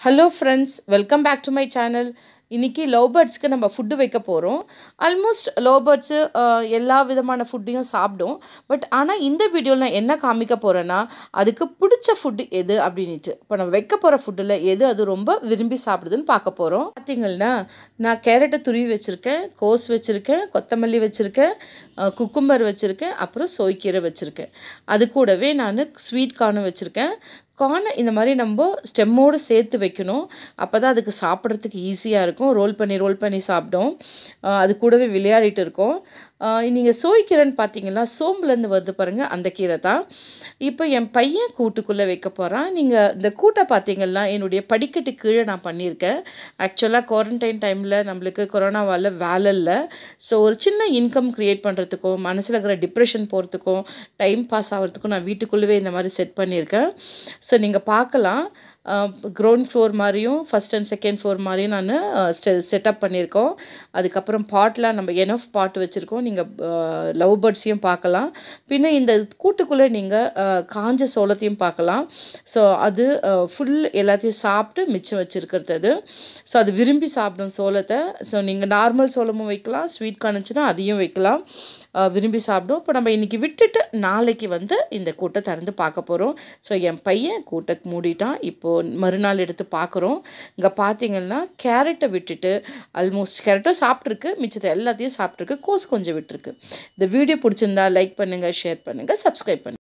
Hello friends welcome back to my channel இன்றைக்கி love பேர்ட்ஸ்க்கு நம்ம ஃபுட்டு வைக்க போகிறோம் ஆல்மோஸ்ட் லவ் பேர்ட்ஸு எல்லா விதமான ஃபுட்டையும் சாப்பிடும் பட் ஆனால் இந்த வீடியோவில் நான் என்ன காமிக்க போகிறேன்னா அதுக்கு பிடிச்ச ஃபுட்டு எது அப்படின்ட்டு இப்போ நம்ம வைக்க போகிற ஃபுட்டில் எது அது ரொம்ப விரும்பி சாப்பிடுதுன்னு பார்க்க போகிறோம் பார்த்தீங்கன்னா நான் கேரட்டை துருவி வச்சுருக்கேன் கோஸ் வச்சுருக்கேன் கொத்தமல்லி வச்சுருக்கேன் குக்கும்பர் வச்சுருக்கேன் அப்புறம் சோய்க்கீரை வச்சுருக்கேன். அது கூடவே நான் ஸ்வீட் கார்னும் வச்சுருக்கேன். கார்னை இந்த மாதிரி நம்ம ஸ்டெம்மோடு சேர்த்து வைக்கணும். அப்போ தான் அதுக்கு சாப்பிட்றதுக்கு ஈஸியாக இருக்கும். ரோல் பண்ணி ரோல் பண்ணி சாப்பிடும் அது கூடவே விளையாடிட்டு இருக்கோம். நீங்கள் சோய்க்கீரைன்னு பார்த்தீங்களா சோம்புலேருந்து வருது பாருங்கள் அந்த கீரை தான். இப்போ என் பையன் கூட்டுக்குள்ளே வைக்க போகிறான் நீங்கள் இந்த கூட்டை பார்த்தீங்கன்னா என்னுடைய படிக்கட்டு கீழே நான் பண்ணியிருக்கேன். ஆக்சுவலாக குவாரண்டைன் டைமில் நம்மளுக்கு கொரோனாவால் வேலை இல்லை. ஸோ ஒரு சின்ன இன்கம் க்ரியேட் பண்ணுறதுக்கும் மனசில் இருக்கிற டிப்ரெஷன் போகிறதுக்கும் டைம் பாஸ் ஆகிறதுக்கும் நான் வீட்டுக்குள்ளவே இந்த மாதிரி செட் பண்ணியிருக்கேன். ஸோ நீங்கள் பார்க்கலாம். க்ரௌண்ட் ஃப்ளோர் மாதிரியும் ஃபஸ்ட் அண்ட் செகண்ட் ஃப்ளோர் மாதிரியும் நான் ஸ்டெ செட்டப் பண்ணியிருக்கோம். அதுக்கப்புறம் பாட்லாம் நம்ம எனஃப் பாட் வச்சுருக்கோம். நீங்கள் லவ் பேர்ட்ஸையும் பார்க்கலாம். பின்ன இந்த கூட்டுக்குள்ளே நீங்கள் காஞ்ச சோளத்தையும் பார்க்கலாம். ஸோ அது ஃபுல் எல்லாத்தையும் சாப்பிட்டு மிச்சம் வச்சுருக்கிறது அது. ஸோ அது விரும்பி சாப்பிடும் சோளத்தை. ஸோ நீங்கள் நார்மல் சோளமும் வைக்கலாம். ஸ்வீட் காணிச்சுன்னா அதையும் வைக்கலாம். விரும்பி சாப்பிடும். இப்போ நம்ம இன்றைக்கி விட்டுட்டு நாளைக்கு வந்து இந்த கூட்டை திறந்து பார்க்க போகிறோம் ஸோ என் பையன் கூட்டை மூடிட்டான். இப்போது மறுநாள் எடுத்து பார்க்குறோம் இங்கே பார்த்தீங்கன்னா கேரட்டை விட்டுட்டு ஆல்மோஸ்ட் கேரட்டை சாப்பிட்ருக்கு மிச்சத்தை எல்லாத்தையும் சாப்பிட்ருக்கு கோஸ் கொஞ்சம் விட்டுருக்கு. இந்த வீடியோ பிடிச்சிருந்தா லைக் பண்ணுங்கள் ஷேர் பண்ணுங்கள் சப்ஸ்கிரைப் பண்ணுங்கள்